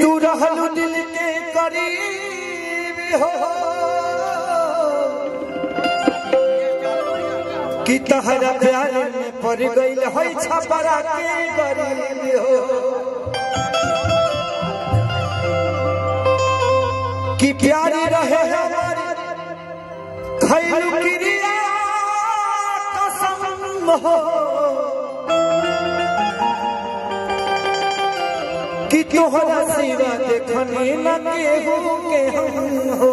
तू रहलू दिल के करीब हो? कि तहरा प्यार में पड़ गईल है छपरा के गरीब हो? कि प्यारी रहे हमारी खैलू क्रिया कसम हो? तोहरा सिवा देखने न केहू के हम। हो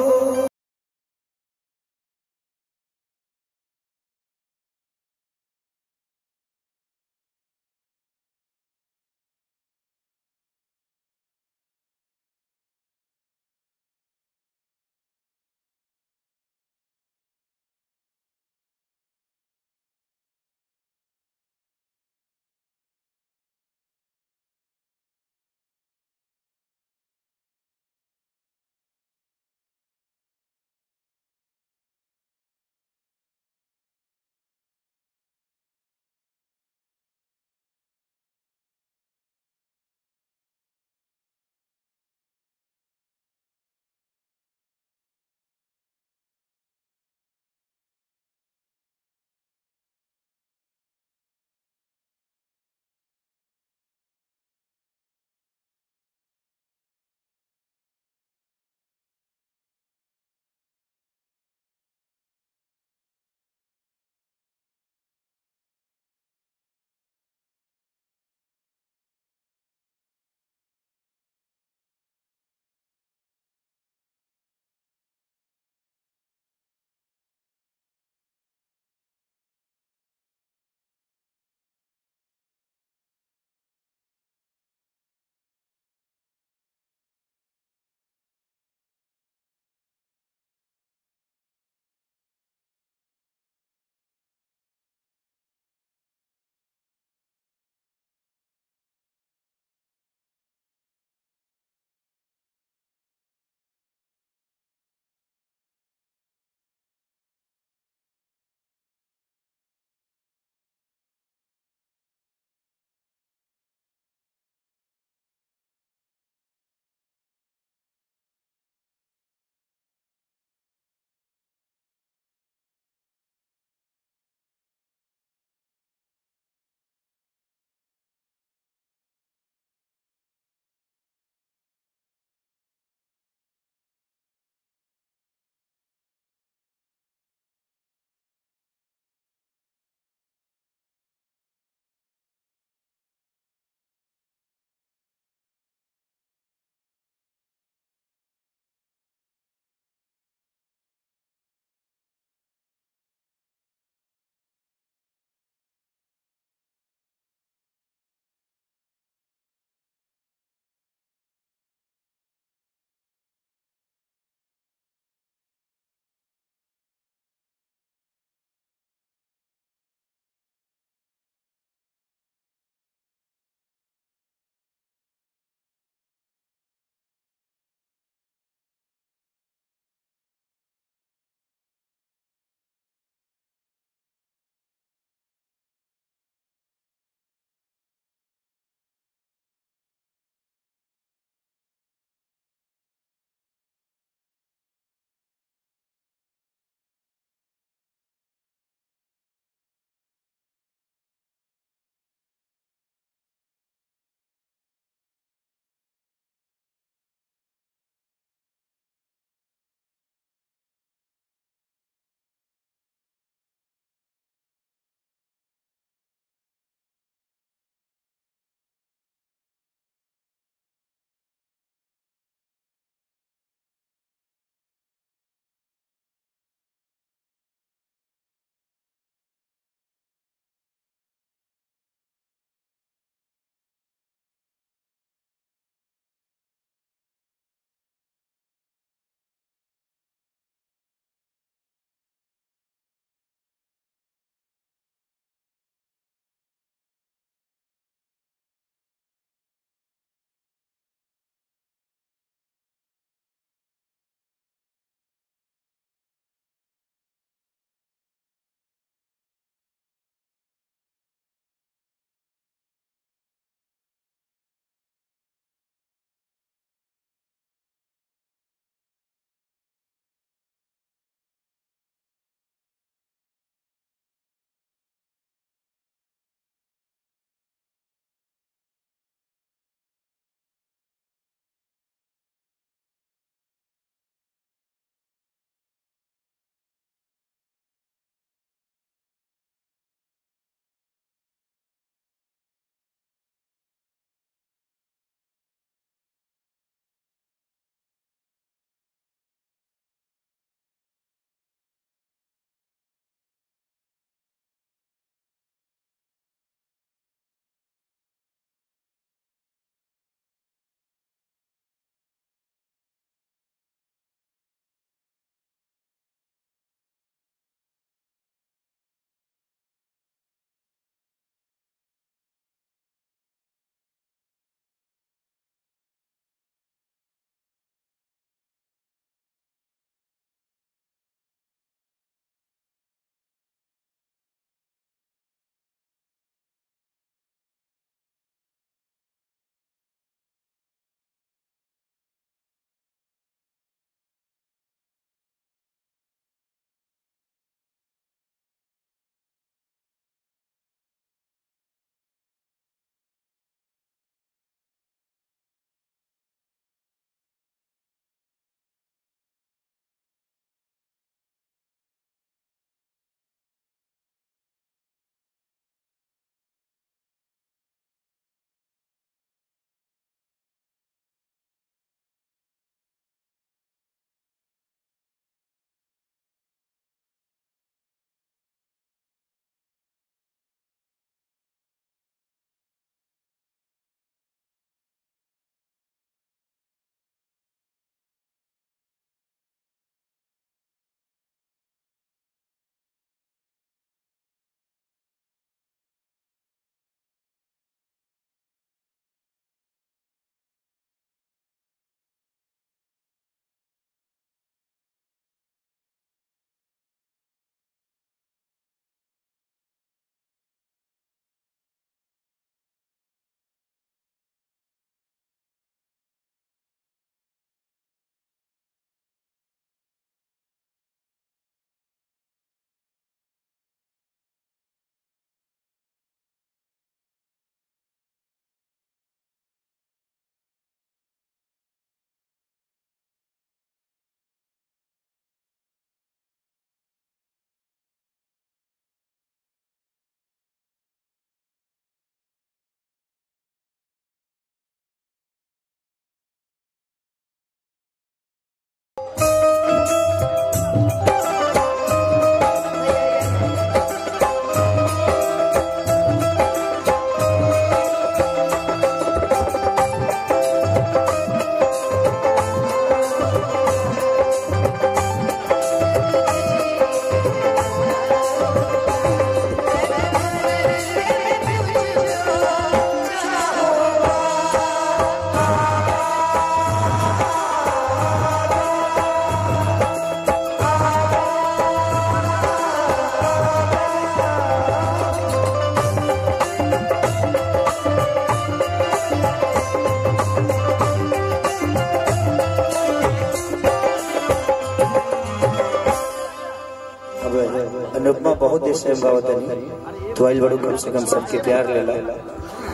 हम गावत नहीं। तो आइल बड़ू कम से कम सबके प्यार लेला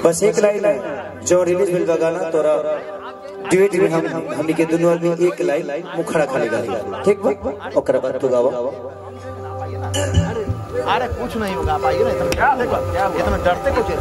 बस एक लाइन है, जो रिलीज़ मिल गाना, तोरा। ड्यूएट में हम, हमनी के दोनों आदमी एक लाइन मुखड़ा खाली गाली ठीक बा ओकरा बाद तू गावा अरे कुछ नहीं होगा आइए ना इतना डरते इतना डरते कुछ है?